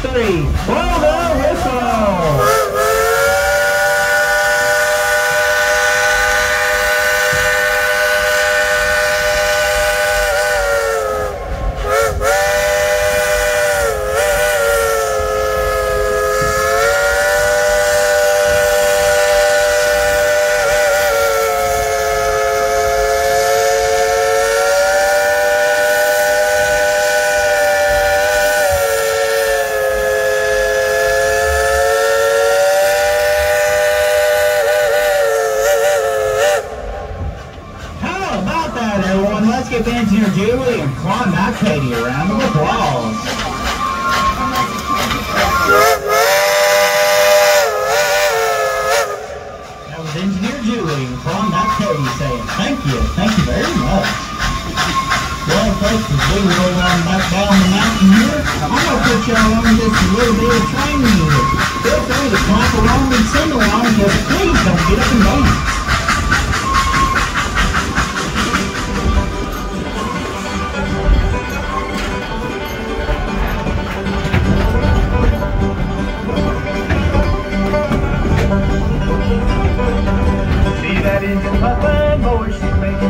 three. Blow the Let's give Engineer Julie and Klondike Katie a round of applause. That was Engineer Julie and Klondike Katie saying thank you, thank you very much. Well, folks, as we roll on back down the mountain here, I'm going to put y'all on just a little bit of training music. Feel free to clap along and sing along, but please don't get up and dance. boy, make making